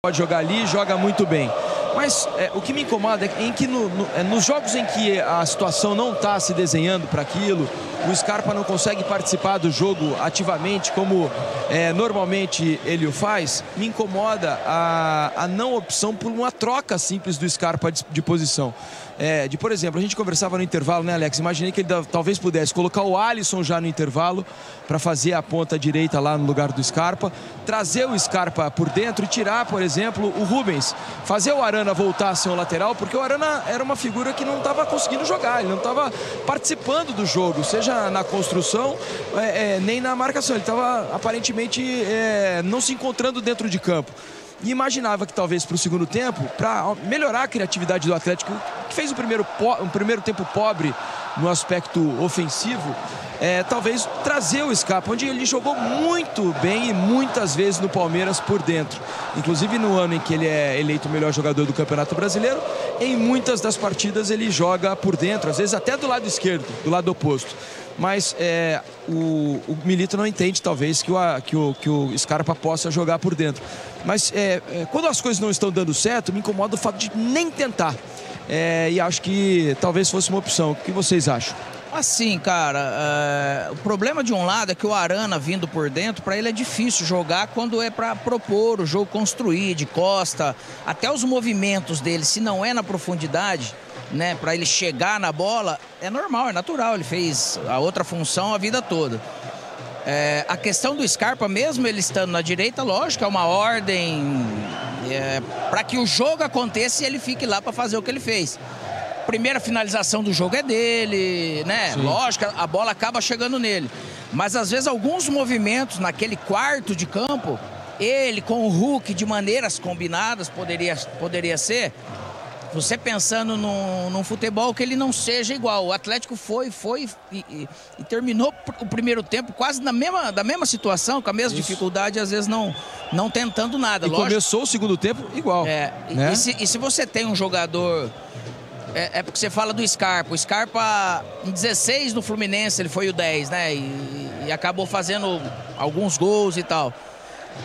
pode jogar ali, joga muito bem. Mas é, o que me incomoda é em que no, no, é, nos jogos em que a situação não está se desenhando para aquilo, o Scarpa não consegue participar do jogo ativamente como é, normalmente ele o faz, me incomoda a, a não opção por uma troca simples do Scarpa de, de posição. É, de, por exemplo, a gente conversava no intervalo, né, Alex? Imaginei que ele talvez pudesse colocar o Alisson já no intervalo para fazer a ponta direita lá no lugar do Scarpa, trazer o Scarpa por dentro e tirar, por exemplo, o Rubens, fazer o Arana voltar a ser um lateral, porque o Arana era uma figura que não estava conseguindo jogar, ele não estava participando do jogo, seja na construção é, é, nem na marcação, ele estava aparentemente é, não se encontrando dentro de campo e imaginava que talvez para o segundo tempo, para melhorar a criatividade do Atlético, que fez um primeiro, um primeiro tempo pobre no aspecto ofensivo, é, talvez trazer o Scarpa, onde ele jogou muito bem e muitas vezes no Palmeiras por dentro. Inclusive no ano em que ele é eleito o melhor jogador do Campeonato Brasileiro, em muitas das partidas ele joga por dentro, às vezes até do lado esquerdo, do lado oposto. Mas é, o, o, Milito não entende, talvez, que o, que, o, que o Scarpa possa jogar por dentro. Mas é, é, quando as coisas não estão dando certo, me incomoda o fato de nem tentar. É, e acho que talvez fosse uma opção. O que vocês acham? Assim, cara, é, o problema de um lado é que o Arana vindo por dentro, para ele é difícil jogar quando é para propor o jogo construir de costa, até os movimentos dele, se não é na profundidade, né, para ele chegar na bola, é normal, é natural, ele fez a outra função a vida toda. É, a questão do Scarpa, mesmo ele estando na direita, lógico, é uma ordem é, para que o jogo aconteça e ele fique lá para fazer o que ele fez primeira finalização do jogo é dele, né? Sim. Lógico, a bola acaba chegando nele. Mas às vezes alguns movimentos naquele quarto de campo, ele com o Hulk de maneiras combinadas poderia, poderia ser. Você pensando num, num futebol que ele não seja igual. O Atlético foi, foi e, e, e terminou o primeiro tempo quase na mesma, da mesma situação, com a mesma Isso. dificuldade, às vezes não, não tentando nada. E Lógico. começou o segundo tempo igual. É, né? e, se, e se você tem um jogador é, é, porque você fala do Scarpa. O Scarpa, em 16 no Fluminense, ele foi o 10, né? E, e acabou fazendo alguns gols e tal.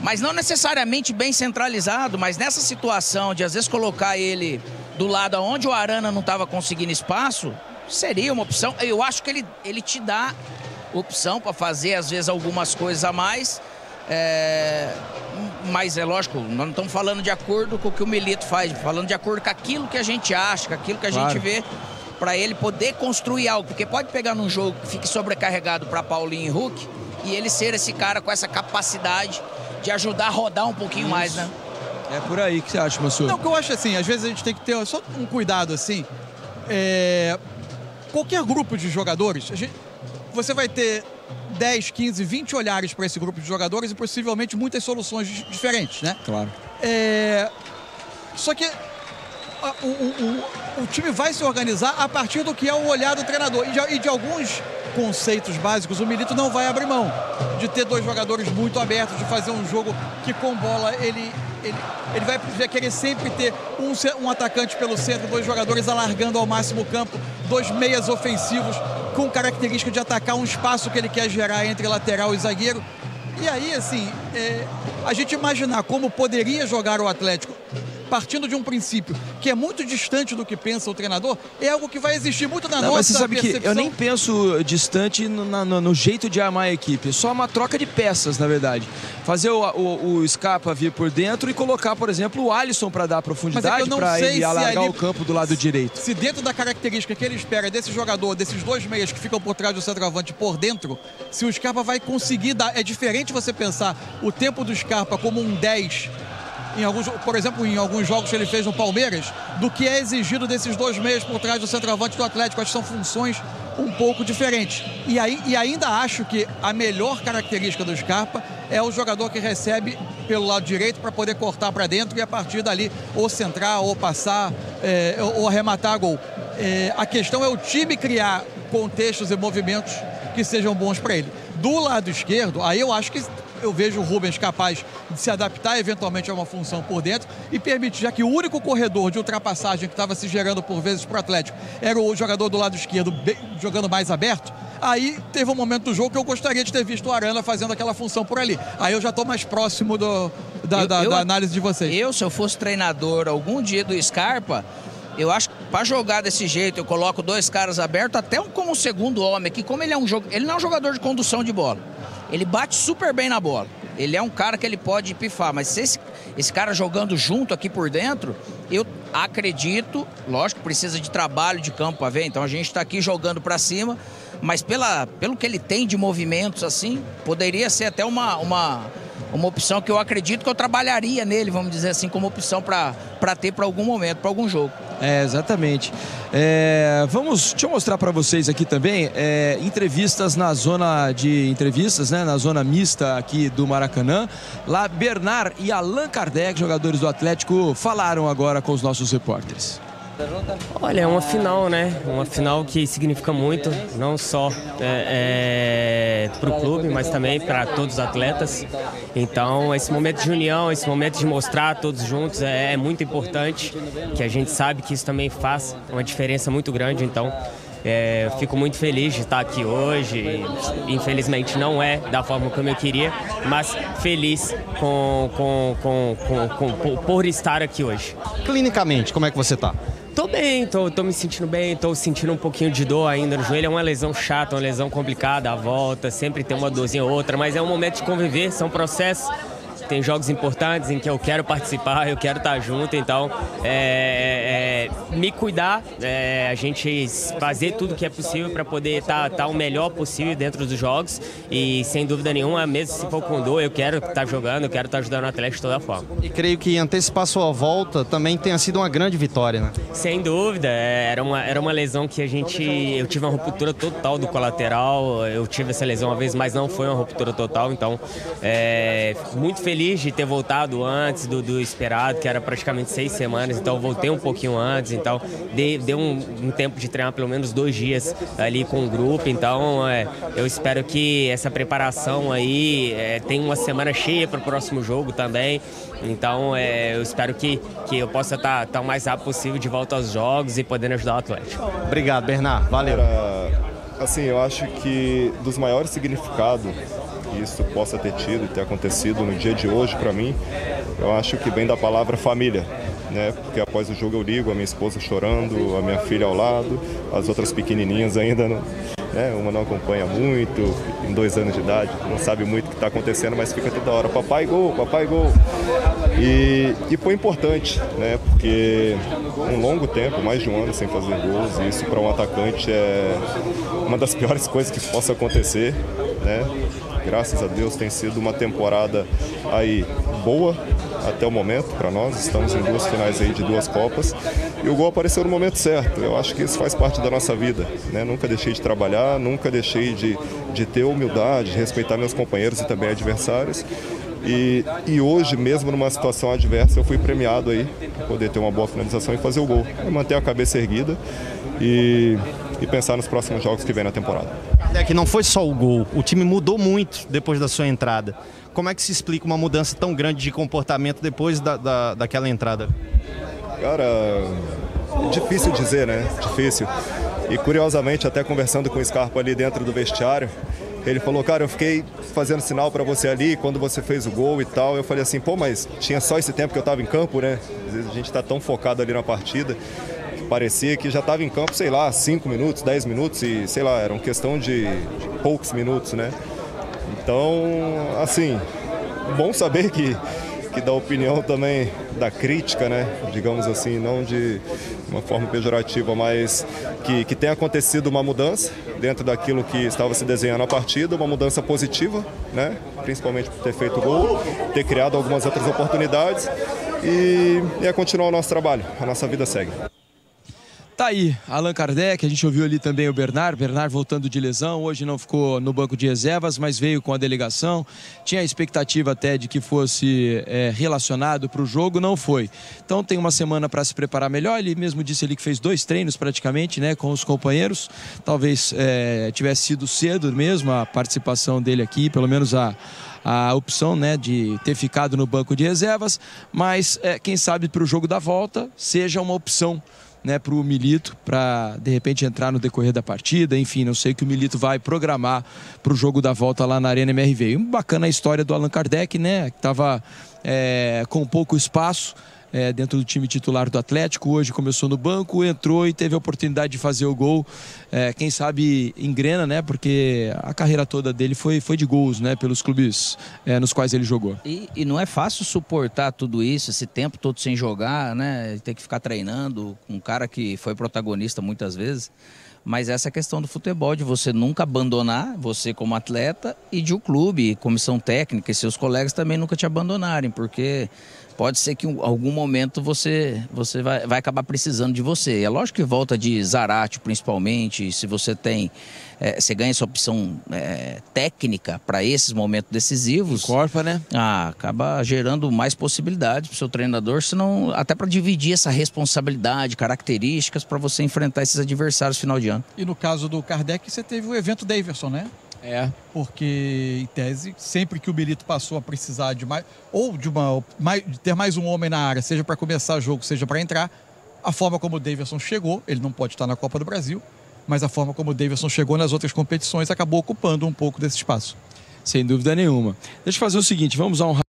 Mas não necessariamente bem centralizado, mas nessa situação de às vezes colocar ele do lado onde o Arana não estava conseguindo espaço, seria uma opção. Eu acho que ele, ele te dá opção para fazer às vezes algumas coisas a mais. É, mas é lógico, nós não estamos falando de acordo com o que o Milito faz, falando de acordo com aquilo que a gente acha, com aquilo que a claro. gente vê, para ele poder construir algo. Porque pode pegar num jogo que fique sobrecarregado para Paulinho e Hulk e ele ser esse cara com essa capacidade de ajudar a rodar um pouquinho Isso. mais, né? É por aí que você acha, Mansur? Não, o que eu acho assim, às vezes a gente tem que ter só um cuidado assim. É... Qualquer grupo de jogadores, gente... você vai ter 10, 15, 20 olhares para esse grupo de jogadores e possivelmente muitas soluções diferentes, né? Claro. É... Só que a, o, o, o, time vai se organizar a partir do que é o olhar do treinador. E de, e de alguns conceitos básicos, o Milito não vai abrir mão de ter dois jogadores muito abertos, de fazer um jogo que com bola ele, ele, ele vai, querer sempre ter um, um atacante pelo centro, dois jogadores alargando ao máximo o campo, dois meias ofensivos com característica de atacar um espaço que ele quer gerar entre lateral e zagueiro. E aí, assim, é, a gente imaginar como poderia jogar o Atlético partindo de um princípio que é muito distante do que pensa o treinador, é algo que vai existir muito na não, nossa mas você sabe percepção. que eu nem penso distante no, no, no, jeito de armar a equipe, é só uma troca de peças, na verdade. Fazer o, o, o Scarpa vir por dentro e colocar, por exemplo, o Alisson para dar é profundidade, é para ele alargar ali, o campo do lado direito. Se dentro da característica que ele espera desse jogador, desses dois meias que ficam por trás do centroavante por dentro, se o Scarpa vai conseguir dar. É diferente você pensar o tempo do Scarpa como um 10 em alguns, por exemplo, em alguns jogos que ele fez no Palmeiras, do que é exigido desses dois meios por trás do centroavante do Atlético. Acho que são funções um pouco diferentes. E, aí, e ainda acho que a melhor característica do Scarpa é o jogador que recebe pelo lado direito para poder cortar para dentro e a partir dali ou centrar, ou passar, é, ou arrematar gol. É, a questão é o time criar contextos e movimentos que sejam bons para ele. Do lado esquerdo, aí eu acho que eu vejo o Rubens capaz de se adaptar eventualmente a uma função por dentro e permitir, já que o único corredor de ultrapassagem que estava se gerando por vezes para o Atlético era o jogador do lado esquerdo jogando mais aberto, aí teve um momento do jogo que eu gostaria de ter visto o Arana fazendo aquela função por ali. Aí eu já estou mais próximo do, da, Eu- da- eu- da análise de vocês. Eu, se eu fosse treinador algum dia do Scarpa, eu acho que pra jogar desse jeito, eu coloco dois caras abertos, até um como segundo homem aqui, como ele é um jogo. Ele não é um jogador de condução de bola. Ele bate super bem na bola. Ele é um cara que ele pode pifar, mas se esse, esse cara jogando junto aqui por dentro, eu acredito, lógico, precisa de trabalho de campo para ver, então a gente está aqui jogando para cima, mas pela, pelo que ele tem de movimentos assim, poderia ser até uma, uma, uma opção que eu acredito que eu trabalharia nele, vamos dizer assim, como opção para ter para algum momento, para algum jogo. É, exatamente. É, vamos, deixa eu mostrar para vocês aqui também é, entrevistas na zona de entrevistas, né, na zona mista aqui do Maracanã. Lá Bernard e Allan Kardec, jogadores do Atlético, falaram agora com os nossos repórteres. Olha, é uma final, né? Uma final que significa muito, não só é, é, para o clube, mas também para todos os atletas. Então, esse momento de união, esse momento de mostrar todos juntos é, é muito importante, que a gente sabe que isso também faz uma diferença muito grande. Então, é, eu fico muito feliz de estar aqui hoje. Infelizmente não é da forma como eu queria, mas feliz com, com, com, com, com- por- por estar aqui hoje. Clinicamente, como é que você tá? Tô bem, tô, tô me sentindo bem, tô sentindo um pouquinho de dor ainda no joelho. É uma lesão chata, uma lesão complicada, a volta, sempre tem uma dorzinha ou outra, mas é um momento de conviver, são processos. Tem jogos importantes em que eu quero participar, eu quero estar junto, então é, é, me cuidar, é, a gente fazer tudo que é possível para poder estar o melhor possível dentro dos jogos e sem dúvida nenhuma, mesmo se for com dor, eu quero estar jogando, eu quero estar ajudando o Atlético de toda forma. E creio que antecipar sua volta também tenha sido uma grande vitória, né? Sem dúvida, é, era uma, era uma lesão que a gente. Eu tive uma ruptura total do colateral, eu tive essa lesão uma vez, mas não foi uma ruptura total, então é, muito feliz de ter voltado antes do, do esperado, que era praticamente seis semanas, então eu voltei um pouquinho antes, então dei, deu um, um tempo de treinar pelo menos dois dias ali com o grupo, então é, eu espero que essa preparação aí é, tenha uma semana cheia para o próximo jogo também. Então é, eu espero que, que eu possa estar o mais rápido possível de volta aos jogos e podendo ajudar o Atlético. Obrigado, Bernard. Valeu. Assim, eu acho que dos maiores significados que isso possa ter tido e ter acontecido no dia de hoje para mim, eu acho que vem da palavra família, né? Porque após o jogo eu ligo a minha esposa chorando, a minha filha ao lado, as outras pequenininhas ainda não, né? Uma não acompanha muito, em dois anos de idade, não sabe muito o que está acontecendo, mas fica toda hora, papai gol, papai gol. E, e foi importante, né? Porque um longo tempo, mais de um ano sem fazer gols, e isso para um atacante é uma das piores coisas que possa acontecer, né? Graças a Deus tem sido uma temporada aí boa até o momento para nós. Estamos em duas finais aí de duas copas e o gol apareceu no momento certo. Eu acho que isso faz parte da nossa vida, né? Nunca deixei de trabalhar, nunca deixei de, de ter humildade, de respeitar meus companheiros e também adversários. E, e hoje, mesmo numa situação adversa, eu fui premiado aí poder ter uma boa finalização e fazer o gol. E manter a cabeça erguida e, e pensar nos próximos jogos que vem na temporada. É que não foi só o gol, o time mudou muito depois da sua entrada. Como é que se explica uma mudança tão grande de comportamento depois da, da, daquela entrada? Cara, difícil dizer, né? Difícil. E curiosamente, até conversando com o Scarpa ali dentro do vestiário, ele falou, cara, eu fiquei fazendo sinal para você ali quando você fez o gol e tal. Eu falei assim, pô, mas tinha só esse tempo que eu tava em campo, né? Às vezes a gente tá tão focado ali na partida parecia que já tava em campo, sei lá, 5 minutos, 10 minutos e, sei lá, era uma questão de, de poucos minutos, né? Então, assim, bom saber que, que da opinião também da crítica, né? Digamos assim, não de uma forma pejorativa, mas que, que tem acontecido uma mudança dentro daquilo que estava se desenhando a partida, uma mudança positiva, né? Principalmente por ter feito gol, ter criado algumas outras oportunidades e, e é continuar o nosso trabalho. A nossa vida segue. Tá aí, Allan Kardec, a gente ouviu ali também o Bernard, Bernard voltando de lesão, hoje não ficou no banco de reservas, mas veio com a delegação, tinha a expectativa até de que fosse é, relacionado para o jogo, não foi. Então tem uma semana para se preparar melhor, ele mesmo disse ali que fez dois treinos praticamente, né, com os companheiros, talvez é, tivesse sido cedo mesmo a participação dele aqui, pelo menos a a opção né, de ter ficado no banco de reservas, mas é, quem sabe para o jogo da volta seja uma opção né, para o Milito, para de repente entrar no decorrer da partida, enfim, não sei o que o Milito vai programar para o jogo da volta lá na Arena MRV. E bacana a história do Allan Kardec, né, que estava é, com pouco espaço é, dentro do time titular do Atlético. Hoje começou no banco, entrou e teve a oportunidade de fazer o gol. É, quem sabe engrena, né? Porque a carreira toda dele foi, foi de gols, né? Pelos clubes é, nos quais ele jogou. E, e, não é fácil suportar tudo isso, esse tempo todo sem jogar, né? Ter que ficar treinando com um cara que foi protagonista muitas vezes. Mas essa questão do futebol, de você nunca abandonar, você como atleta, e de o um clube, comissão técnica e seus colegas também nunca te abandonarem, porque pode ser que em algum momento você, você vai, vai acabar precisando de você. É lógico que volta de Zarate, principalmente, se você tem. É, você ganha essa opção é, técnica para esses momentos decisivos. Corpa, né? Ah, acaba gerando mais possibilidades para o seu treinador, senão até para dividir essa responsabilidade, características para você enfrentar esses adversários no final de ano. E no caso do Kardec, você teve o evento Daverson, né? É. Porque, em tese, sempre que o Milito passou a precisar de mais. Ou de, uma, mais, de ter mais um homem na área, seja para começar o jogo, seja para entrar, a forma como o Davidson chegou, ele não pode estar na Copa do Brasil, mas a forma como o Davidson chegou nas outras competições acabou ocupando um pouco desse espaço. Sem dúvida nenhuma. Deixa eu fazer o seguinte: vamos a um